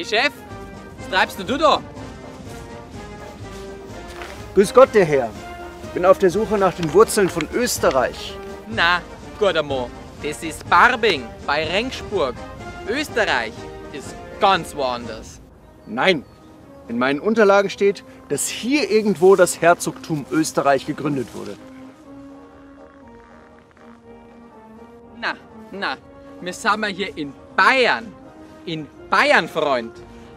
Hey Chef, was treibst denn du da? Grüß Gott, der Herr. Bin auf der Suche nach den Wurzeln von Österreich. Na, guter Mann, das ist Barbing bei Rengsburg. Österreich ist ganz woanders. Nein, in meinen Unterlagen steht, dass hier irgendwo das Herzogtum Österreich gegründet wurde. Na, na, wir sind hier in Bayern. In Bayern, Freund.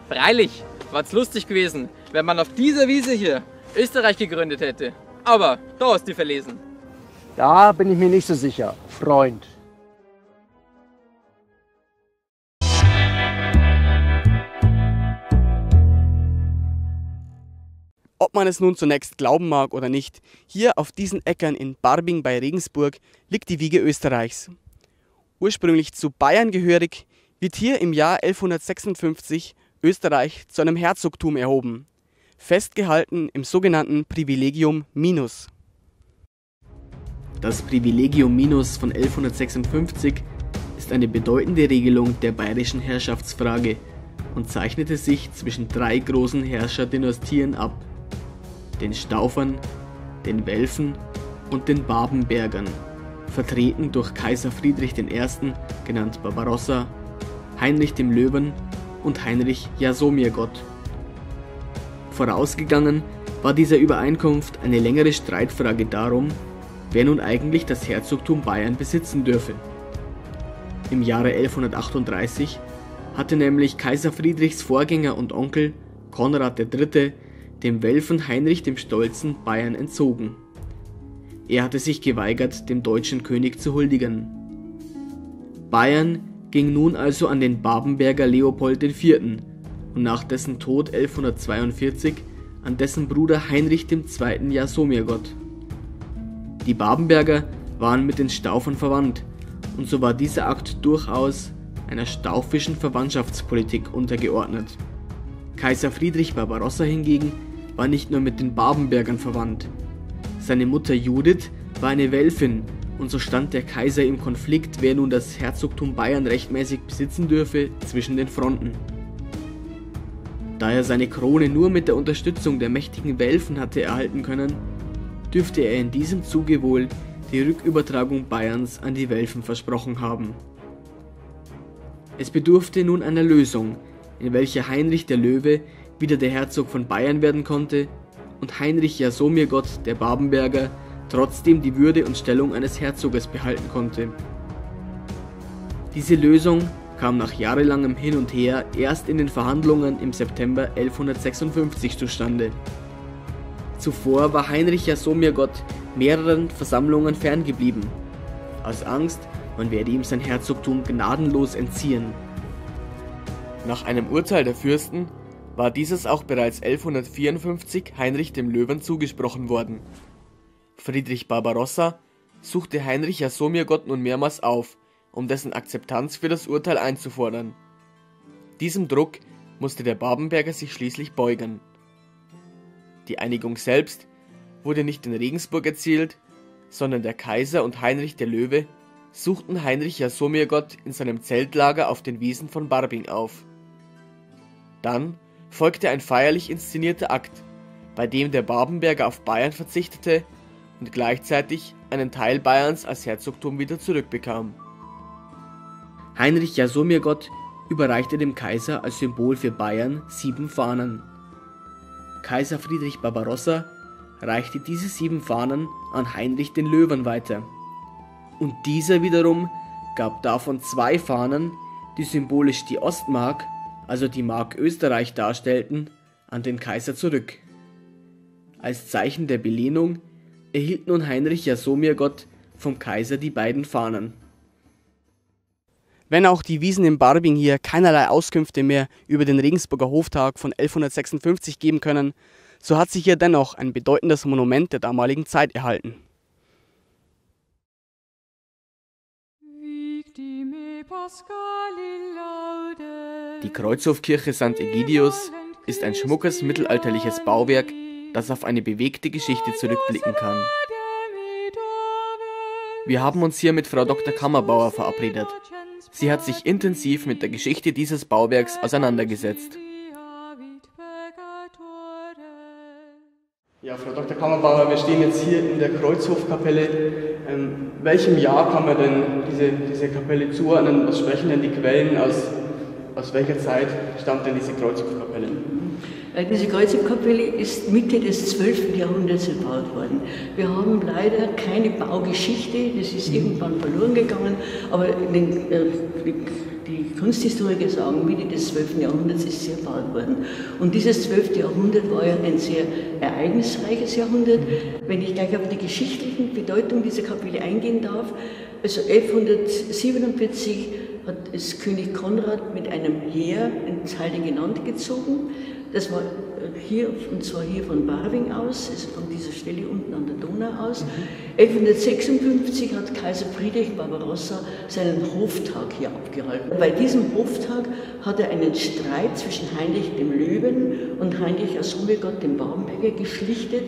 Freilich, war's lustig gewesen, wenn man auf dieser Wiese hier Österreich gegründet hätte. Aber da hast du verlesen. Da bin ich mir nicht so sicher, Freund. Ob man es nun zunächst glauben mag oder nicht, hier auf diesen Äckern in Barbing bei Regensburg liegt die Wiege Österreichs. Ursprünglich zu Bayern gehörig, wird hier im Jahr 1156 Österreich zu einem Herzogtum erhoben, festgehalten im sogenannten Privilegium Minus. Das Privilegium Minus von 1156 ist eine bedeutende Regelung der bayerischen Herrschaftsfrage und zeichnete sich zwischen drei großen Herrscherdynastien ab den Staufern, den Welfen und den Babenbergern, vertreten durch Kaiser Friedrich I., genannt Barbarossa, Heinrich dem Löwen und Heinrich Jasomirgott. Vorausgegangen war dieser Übereinkunft eine längere Streitfrage darum, wer nun eigentlich das Herzogtum Bayern besitzen dürfe. Im Jahre 1138 hatte nämlich Kaiser Friedrichs Vorgänger und Onkel Konrad III dem Welfen Heinrich dem Stolzen Bayern entzogen. Er hatte sich geweigert, dem deutschen König zu huldigen. Bayern ging nun also an den Babenberger Leopold IV. und nach dessen Tod 1142 an dessen Bruder Heinrich II. Jasomirgott. Die Babenberger waren mit den Staufern verwandt und so war dieser Akt durchaus einer staufischen Verwandtschaftspolitik untergeordnet. Kaiser Friedrich Barbarossa hingegen war nicht nur mit den Babenbergern verwandt. Seine Mutter Judith war eine Welfin und so stand der Kaiser im Konflikt, wer nun das Herzogtum Bayern rechtmäßig besitzen dürfe, zwischen den Fronten. Da er seine Krone nur mit der Unterstützung der mächtigen Welfen hatte erhalten können, dürfte er in diesem Zuge wohl die Rückübertragung Bayerns an die Welfen versprochen haben. Es bedurfte nun einer Lösung, in welcher Heinrich der Löwe wieder der Herzog von Bayern werden konnte und Heinrich Jasomirgott der Babenberger trotzdem die Würde und Stellung eines Herzoges behalten konnte. Diese Lösung kam nach jahrelangem Hin und Her erst in den Verhandlungen im September 1156 zustande. Zuvor war Heinrich Jasomirgott mehreren Versammlungen ferngeblieben, aus Angst, man werde ihm sein Herzogtum gnadenlos entziehen. Nach einem Urteil der Fürsten war dieses auch bereits 1154 Heinrich dem Löwen zugesprochen worden. Friedrich Barbarossa suchte Heinrich Jasomirgott nun mehrmals auf, um dessen Akzeptanz für das Urteil einzufordern. Diesem Druck musste der Babenberger sich schließlich beugen. Die Einigung selbst wurde nicht in Regensburg erzielt, sondern der Kaiser und Heinrich der Löwe suchten Heinrich Jasomirgott in seinem Zeltlager auf den Wiesen von Barbing auf. Dann folgte ein feierlich inszenierter Akt, bei dem der Babenberger auf Bayern verzichtete und gleichzeitig einen Teil Bayerns als Herzogtum wieder zurückbekam. Heinrich Jasomirgott überreichte dem Kaiser als Symbol für Bayern sieben Fahnen. Kaiser Friedrich Barbarossa reichte diese sieben Fahnen an Heinrich den Löwen weiter. Und dieser wiederum gab davon zwei Fahnen, die symbolisch die Ostmark also die Mark Österreich darstellten, an den Kaiser zurück. Als Zeichen der Belehnung erhielt nun Heinrich Jasomirgott vom Kaiser die beiden Fahnen. Wenn auch die Wiesen in Barbing hier keinerlei Auskünfte mehr über den Regensburger Hoftag von 1156 geben können, so hat sich hier dennoch ein bedeutendes Monument der damaligen Zeit erhalten. Die Kreuzhofkirche St. Egidius ist ein schmuckes mittelalterliches Bauwerk, das auf eine bewegte Geschichte zurückblicken kann. Wir haben uns hier mit Frau Dr. Kammerbauer verabredet. Sie hat sich intensiv mit der Geschichte dieses Bauwerks auseinandergesetzt. Ja, Frau Dr. Kammerbauer, wir stehen jetzt hier in der Kreuzhofkapelle. Ähm, welchem Jahr kann man denn diese, diese Kapelle zuordnen? Was sprechen denn die Quellen aus, aus welcher Zeit stammt denn diese Kreuzhofkapelle? Äh, diese Kreuzhofkapelle ist Mitte des 12. Jahrhunderts erbaut worden. Wir haben leider keine Baugeschichte, das ist irgendwann verloren gegangen, aber den, äh, die Kunsthistoriker sagen, Mitte des 12. Jahrhunderts ist sie erbaut worden. Und dieses 12. Jahrhundert war ja ein sehr ereignisreiches Jahrhundert. Wenn ich gleich auf die geschichtliche Bedeutung dieser Kapelle eingehen darf, also 1147 hat es König Konrad mit einem Heer ins Heilige Land gezogen. Das war hier, und zwar hier von Barwing aus, also von dieser Stelle unten an der Donau aus. Mhm. 1156 hat Kaiser Friedrich Barbarossa seinen Hoftag hier abgehalten. Bei diesem Hoftag hat er einen Streit zwischen Heinrich dem Löwen und Heinrich Asomegott dem Babenberger geschlichtet,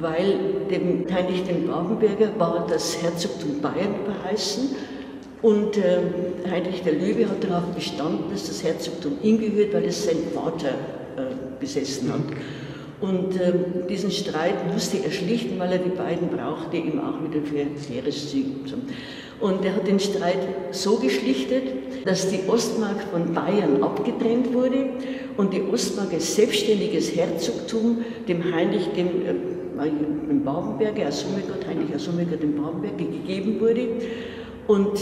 weil dem Heinrich dem Babenberger war das Herzogtum Bayern verheißen und äh, Heinrich der Löwe hat darauf bestanden, dass das Herzogtum ihm gehört, weil es sein Vater äh, besessen hat. Und äh, diesen Streit musste er schlichten, weil er die beiden brauchte, eben auch wieder für Heereszüge. Und er hat den Streit so geschlichtet, dass die Ostmark von Bayern abgetrennt wurde und die Ostmark als selbstständiges Herzogtum dem Heinrich, dem, äh, dem Babenberger, Asumegott, Heinrich Asumegott, dem Babenberger gegeben wurde. Und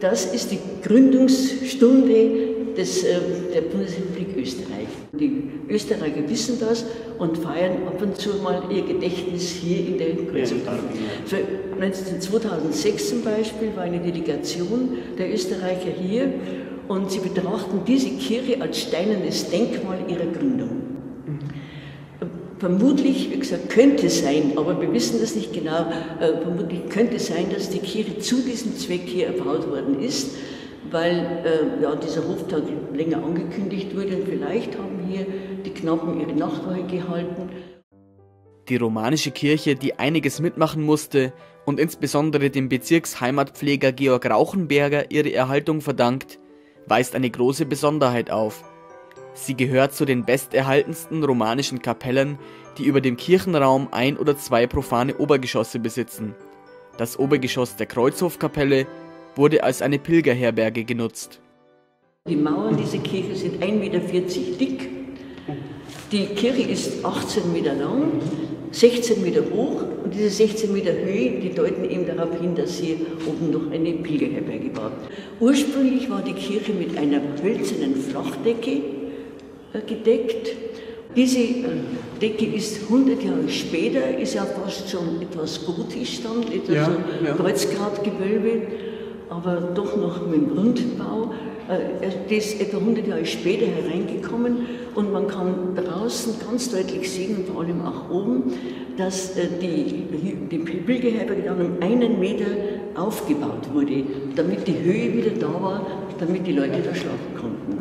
das ist die Gründungsstunde des, äh, der Bundesrepublik Österreich. Die Österreicher wissen das und feiern ab und zu mal ihr Gedächtnis hier in der. Für 2006 zum Beispiel war eine Delegation der Österreicher hier und sie betrachten diese Kirche als steinernes Denkmal ihrer Gründung. Vermutlich, wie gesagt, könnte sein, aber wir wissen das nicht genau, äh, vermutlich könnte sein, dass die Kirche zu diesem Zweck hier erbaut worden ist weil äh, ja, dieser Hoftag länger angekündigt wurde und vielleicht haben hier die Knappen ihre Nachtwache gehalten. Die romanische Kirche, die einiges mitmachen musste und insbesondere dem Bezirksheimatpfleger Georg Rauchenberger ihre Erhaltung verdankt, weist eine große Besonderheit auf. Sie gehört zu den besterhaltensten romanischen Kapellen, die über dem Kirchenraum ein oder zwei profane Obergeschosse besitzen. Das Obergeschoss der Kreuzhofkapelle wurde als eine Pilgerherberge genutzt. Die Mauern dieser Kirche sind 1,40 Meter dick. Die Kirche ist 18 Meter lang, 16 Meter hoch und diese 16 Meter Höhe, die deuten eben darauf hin, dass hier oben noch eine Pilgerherberge war. Ursprünglich war die Kirche mit einer hölzernen Flachdecke gedeckt. Diese äh, Decke ist 100 Jahre später, ist ja fast schon etwas gotisch dann, etwas ja, so ja. Kreuzgratgewölbe aber doch noch mit dem Rundbau. Äh, das ist etwa 100 Jahre später hereingekommen und man kann draußen ganz deutlich sehen vor allem auch oben, dass äh, die, die Pilgerherberge dann um einen Meter aufgebaut wurde, damit die Höhe wieder da war, damit die Leute da schlafen konnten.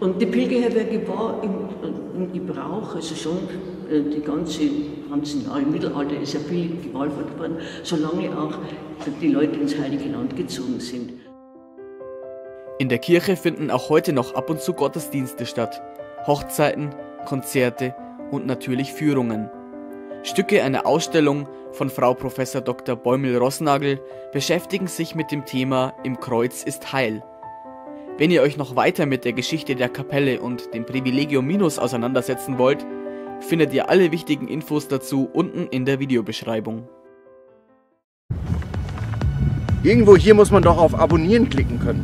Und die Pilgerherberge war im, im Gebrauch, also schon äh, die ganze, ganzen Jahre im Mittelalter ist ja viel gewallfahrt worden, solange auch die Leute ins Heilige Land gezogen sind. In der Kirche finden auch heute noch ab und zu Gottesdienste statt, Hochzeiten, Konzerte und natürlich Führungen. Stücke einer Ausstellung von Frau Prof. Dr. Bäumel-Rossnagel beschäftigen sich mit dem Thema Im Kreuz ist Heil. Wenn ihr euch noch weiter mit der Geschichte der Kapelle und dem Privilegium Minus auseinandersetzen wollt, findet ihr alle wichtigen Infos dazu unten in der Videobeschreibung. Irgendwo hier muss man doch auf Abonnieren klicken können.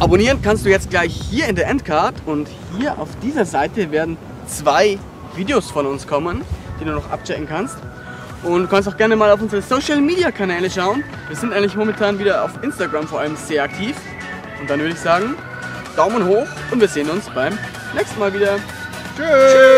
Abonnieren kannst du jetzt gleich hier in der Endcard und hier auf dieser Seite werden zwei Videos von uns kommen, die du noch abchecken kannst. Und du kannst auch gerne mal auf unsere Social Media Kanäle schauen. Wir sind eigentlich momentan wieder auf Instagram vor allem sehr aktiv. Und dann würde ich sagen, Daumen hoch und wir sehen uns beim nächsten Mal wieder. Tschüss!